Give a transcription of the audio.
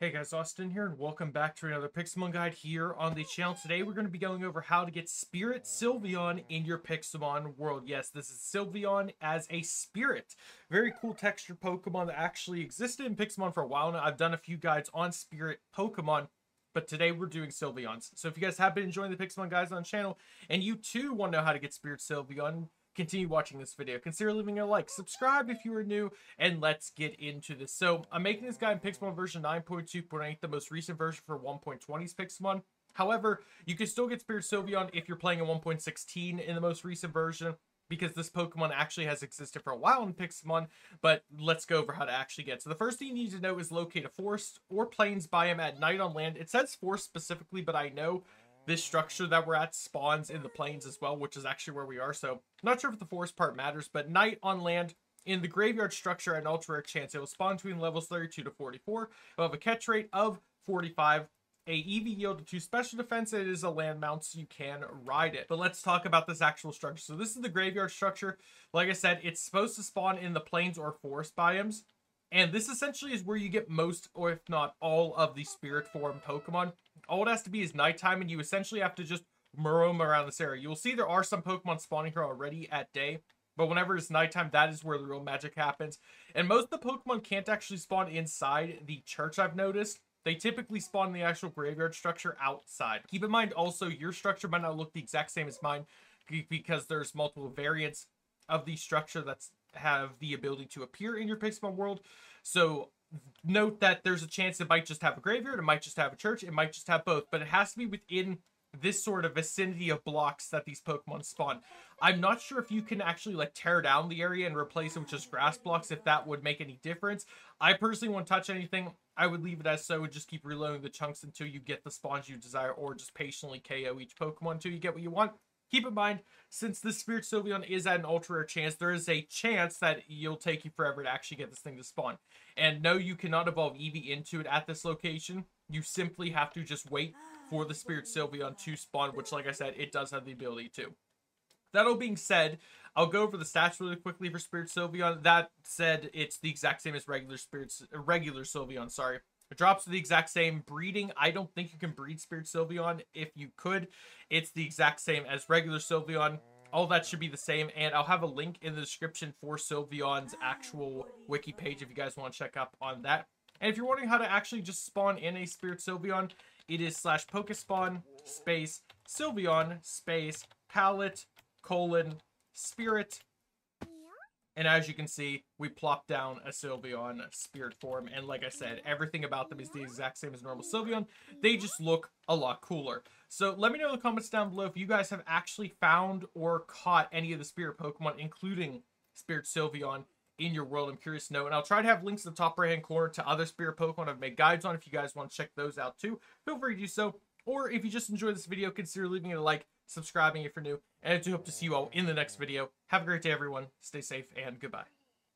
Hey guys, Austin here, and welcome back to another Pixelmon guide here on the channel. Today we're going to be going over how to get Spirit Sylveon in your Pixelmon world. Yes, this is Sylveon as a Spirit. Very cool textured Pokemon that actually existed in Pixelmon for a while now. I've done a few guides on Spirit Pokemon, but today we're doing Sylveons. So if you guys have been enjoying the Pixelmon guys on the channel, and you too want to know how to get Spirit Sylveon, continue watching this video. Consider leaving a like, subscribe if you are new, and let's get into this. So I'm making this guy in Pixelmon version 9.2.8, the most recent version for 1.20's Pixelmon. However, you can still get Spirit Sylveon if you're playing a 1.16 in the most recent version because this Pokemon actually has existed for a while in Pixelmon, but let's go over how to actually get. So the first thing you need to know is locate a forest or plains biome at night on land. It says forest specifically, but I know this structure that we're at spawns in the plains as well, which is actually where we are. So not sure if the forest part matters, but night on land in the graveyard structure at an ultra rare chance. It will spawn between levels 32 to 44. It will have a catch rate of 45 a EV yield to 2 special defense. It is a land mount, so you can ride it. But let's talk about this actual structure. So this is the graveyard structure. Like I said, it's supposed to spawn in the plains or forest biomes. And this essentially is where you get most, or if not all, of the spirit form Pokemon. All it has to be is nighttime, and you essentially have to just roam around this area. You'll see there are some Pokemon spawning here already at day, but whenever it's nighttime, that is where the real magic happens. And most of the Pokemon can't actually spawn inside the church, I've noticed. They typically spawn in the actual graveyard structure outside. Keep in mind also, your structure might not look the exact same as mine because there's multiple variants of the structure that's have the ability to appear in your Pixelmon world. So note that there's a chance it might just have a graveyard, it might just have a church, it might just have both, but it has to be within this sort of vicinity of blocks that these Pokemon spawn. I'm not sure if you can actually like tear down the area and replace it with just grass blocks, if that would make any difference. I personally won't touch anything. I would leave it as so and just keep reloading the chunks until you get the spawns you desire or just patiently KO each Pokemon until you get what you want. Keep in mind, since the Spirit Sylveon is at an ultra rare chance, there is a chance that you'll take you forever to actually get this thing to spawn. And no, you cannot evolve Eevee into it at this location. You simply have to just wait for the Spirit Sylveon to spawn, which, like I said, it does have the ability to. That all being said, I'll go over the stats really quickly for Spirit Sylveon. That said, it's the exact same as regular Spirits, regular Sylveon, sorry. It drops to the exact same breeding. I don't think you can breed Spirit Sylveon. If you could, it's the exact same as regular Sylveon. All that should be the same, and I'll have a link in the description for Sylveon's actual wiki page if you guys want to check up on that. And if you're wondering how to actually just spawn in a Spirit Sylveon, it is slash Pokespawn space Sylveon space palette colon spirit and as you can see, we plop down a Sylveon spirit form. And like I said, everything about them is the exact same as normal Sylveon. They just look a lot cooler. So let me know in the comments down below if you guys have actually found or caught any of the spirit Pokemon, including Spirit Sylveon, in your world. I'm curious to know. And I'll try to have links in the top right hand corner to other spirit Pokemon I've made guides on if you guys want to check those out too. Feel free to do so. Or if you just enjoyed this video, consider leaving a like, subscribing if you're new, and I do hope to see you all in the next video. Have a great day, everyone. Stay safe, and goodbye.